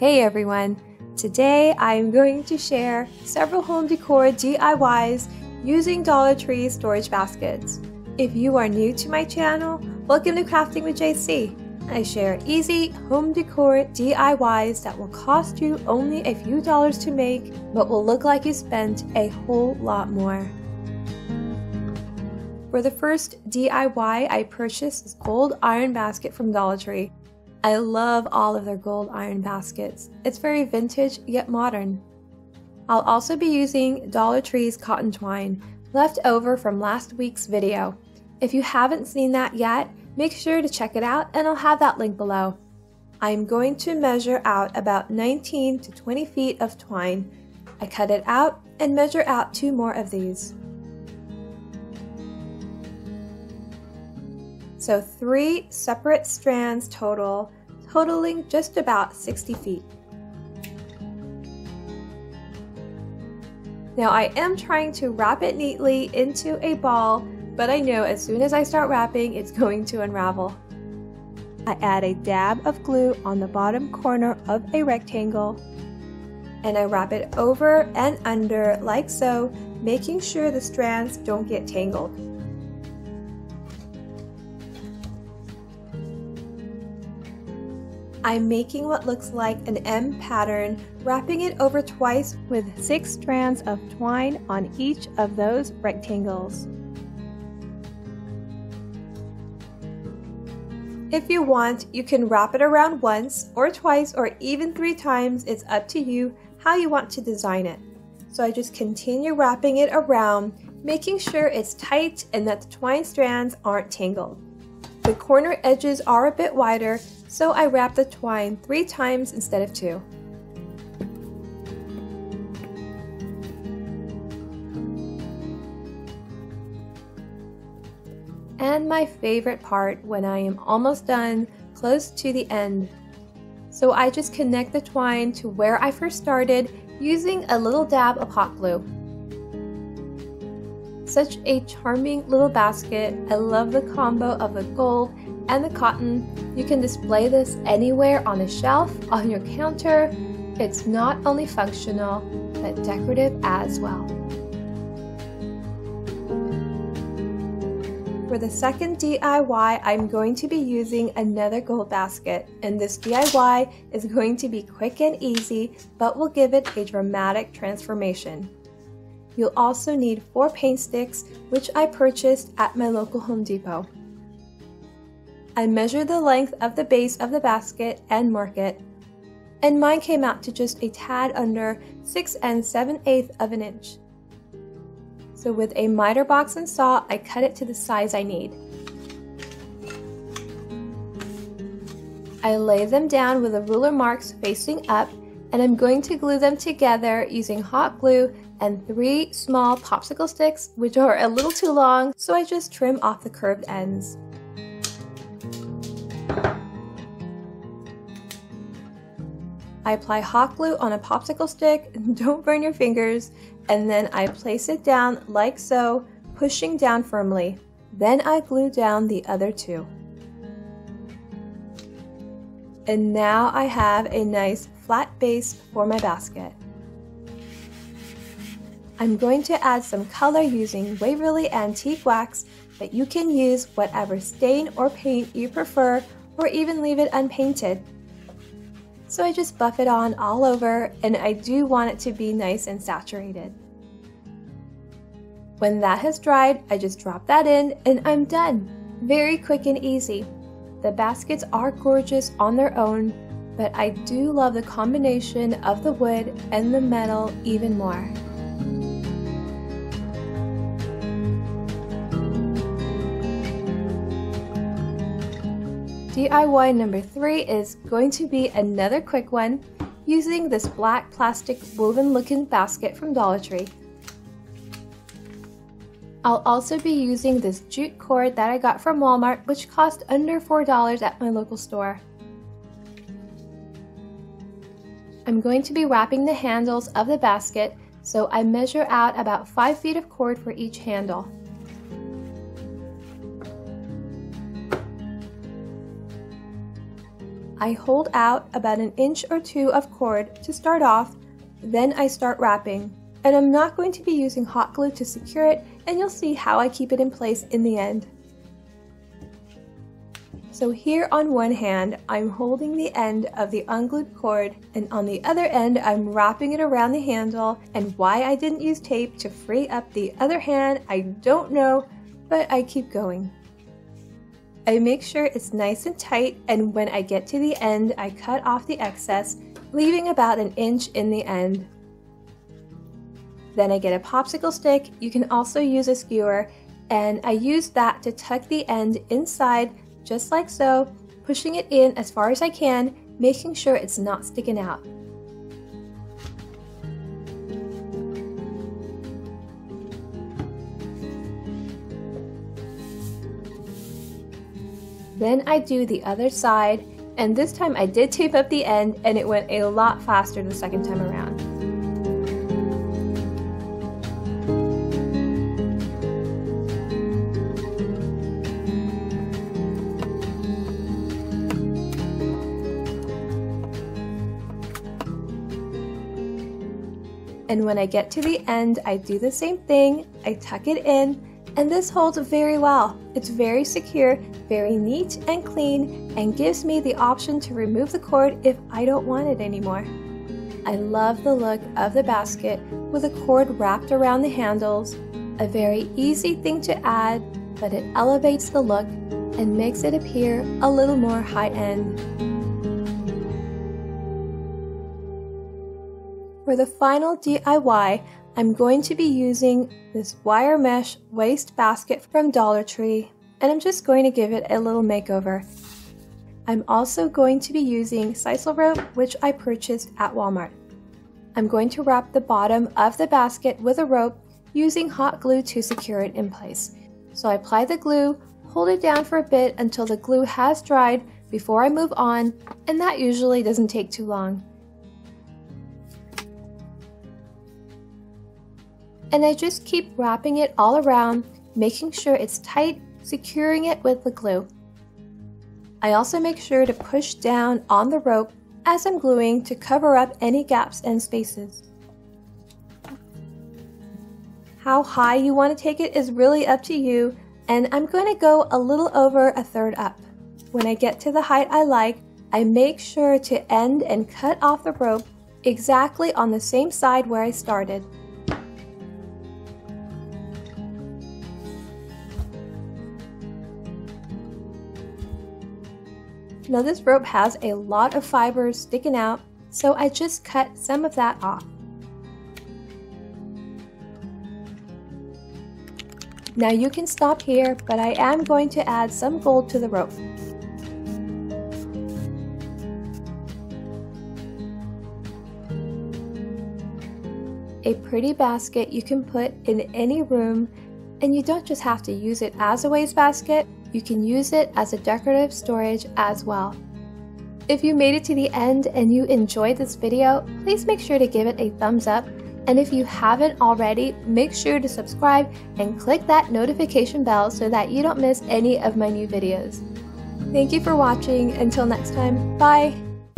Hey everyone! Today I am going to share several home decor DIYs using Dollar Tree storage baskets. If you are new to my channel, welcome to Crafting with JC. I share easy home decor DIYs that will cost you only a few dollars to make, but will look like you spent a whole lot more. For the first DIY, I purchased this gold iron basket from Dollar Tree. I love all of their gold iron baskets. It's very vintage yet modern. I'll also be using Dollar Tree's cotton twine, left over from last week's video. If you haven't seen that yet, make sure to check it out and I'll have that link below. I'm going to measure out about 19 to 20 feet of twine. I cut it out and measure out two more of these. So three separate strands total, totaling just about 60 feet. Now I am trying to wrap it neatly into a ball, but I know as soon as I start wrapping, it's going to unravel. I add a dab of glue on the bottom corner of a rectangle and I wrap it over and under like so, making sure the strands don't get tangled. I'm making what looks like an M pattern, wrapping it over twice with six strands of twine on each of those rectangles. If you want, you can wrap it around once or twice or even three times. It's up to you how you want to design it. So I just continue wrapping it around, making sure it's tight and that the twine strands aren't tangled. The corner edges are a bit wider, so I wrap the twine three times instead of two. And my favorite part when I am almost done, close to the end. So I just connect the twine to where I first started using a little dab of hot glue. Such a charming little basket. I love the combo of the gold and the cotton. You can display this anywhere on a shelf, on your counter. It's not only functional, but decorative as well. For the second DIY, I'm going to be using another gold basket, and this DIY is going to be quick and easy, but will give it a dramatic transformation. You'll also need four paint sticks, which I purchased at my local Home Depot. I measured the length of the base of the basket and mark it, and mine came out to just a tad under 6 and 7 eighths of an inch. So with a miter box and saw, I cut it to the size I need. I lay them down with the ruler marks facing up and I'm going to glue them together using hot glue and three small popsicle sticks, which are a little too long, so I just trim off the curved ends. I apply hot glue on a popsicle stick, don't burn your fingers, and then I place it down like so, pushing down firmly. Then I glue down the other two. And now I have a nice flat base for my basket. I'm going to add some color using Waverly Antique Wax, but you can use whatever stain or paint you prefer or even leave it unpainted. So I just buff it on all over and I do want it to be nice and saturated. When that has dried, I just drop that in and I'm done. Very quick and easy. The baskets are gorgeous on their own, but I do love the combination of the wood and the metal even more. DIY number three is going to be another quick one using this black plastic woven looking basket from Dollar Tree. I'll also be using this jute cord that I got from Walmart which cost under $4 at my local store. I'm going to be wrapping the handles of the basket so I measure out about 5 feet of cord for each handle. I hold out about an inch or two of cord to start off, then I start wrapping. And I'm not going to be using hot glue to secure it, and you'll see how I keep it in place in the end. So here on one hand, I'm holding the end of the unglued cord and on the other end, I'm wrapping it around the handle and why I didn't use tape to free up the other hand, I don't know, but I keep going. I make sure it's nice and tight and when I get to the end, I cut off the excess, leaving about an inch in the end. Then I get a popsicle stick, you can also use a skewer, and I use that to tuck the end inside just like so, pushing it in as far as I can, making sure it's not sticking out. Then I do the other side, and this time I did tape up the end and it went a lot faster the second time around. And when I get to the end, I do the same thing. I tuck it in, and this holds very well. It's very secure, very neat and clean, and gives me the option to remove the cord if I don't want it anymore. I love the look of the basket with a cord wrapped around the handles. A very easy thing to add, but it elevates the look and makes it appear a little more high-end. For the final DIY, I'm going to be using this wire mesh waste basket from Dollar Tree, and I'm just going to give it a little makeover. I'm also going to be using sisal rope, which I purchased at Walmart. I'm going to wrap the bottom of the basket with a rope using hot glue to secure it in place. So I apply the glue, hold it down for a bit until the glue has dried before I move on, and that usually doesn't take too long. And I just keep wrapping it all around, making sure it's tight, securing it with the glue. I also make sure to push down on the rope as I'm gluing to cover up any gaps and spaces. How high you want to take it is really up to you, and I'm going to go a little over a third up. When I get to the height I like, I make sure to end and cut off the rope exactly on the same side where I started. Now this rope has a lot of fibers sticking out, so I just cut some of that off. Now you can stop here, but I am going to add some gold to the rope. A pretty basket you can put in any room, and you don't just have to use it as a wastebasket, you can use it as a decorative storage as well. If you made it to the end and you enjoyed this video, please make sure to give it a thumbs up. And if you haven't already, make sure to subscribe and click that notification bell so that you don't miss any of my new videos. Thank you for watching. Until next time, bye!